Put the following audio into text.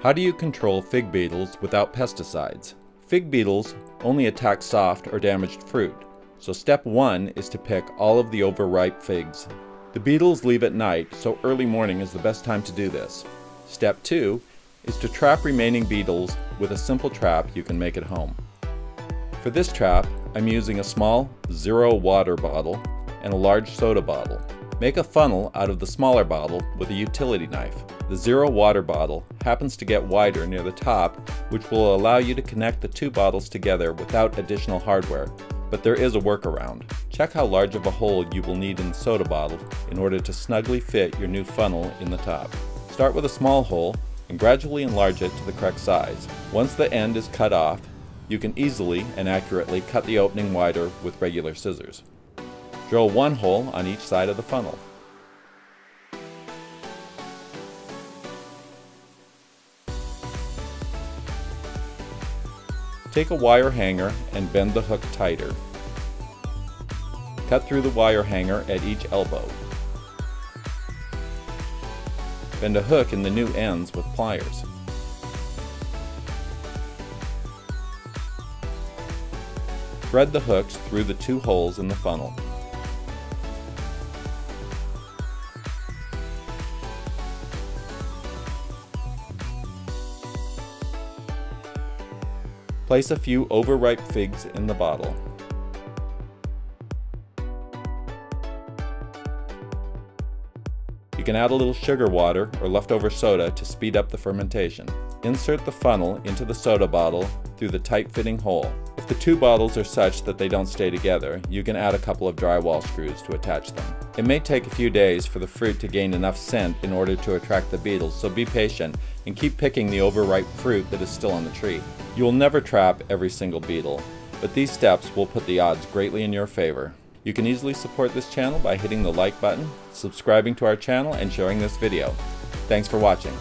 How do you control fig beetles without pesticides? Fig beetles only attack soft or damaged fruit, so step one is to pick all of the overripe figs. The beetles leave at night, so early morning is the best time to do this. Step two is to trap remaining beetles with a simple trap you can make at home. For this trap, I'm using a small zero water bottle and a large soda bottle. Make a funnel out of the smaller bottle with a utility knife. The zero water bottle happens to get wider near the top, which will allow you to connect the two bottles together without additional hardware. But there is a workaround. Check how large of a hole you will need in the soda bottle in order to snugly fit your new funnel in the top. Start with a small hole and gradually enlarge it to the correct size. Once the end is cut off, you can easily and accurately cut the opening wider with regular scissors. Drill one hole on each side of the funnel. Take a wire hanger and bend the hook tighter. Cut through the wire hanger at each elbow. Bend a hook in the new ends with pliers. Thread the hooks through the two holes in the funnel. Place a few overripe figs in the bottle. You can add a little sugar water or leftover soda to speed up the fermentation. Insert the funnel into the soda bottle through the tight-fitting hole. If the two bottles are such that they don't stay together, you can add a couple of drywall screws to attach them. It may take a few days for the fruit to gain enough scent in order to attract the beetles, so be patient and keep picking the overripe fruit that is still on the tree. You will never trap every single beetle, but these steps will put the odds greatly in your favor. You can easily support this channel by hitting the like button, subscribing to our channel, and sharing this video. Thanks for watching.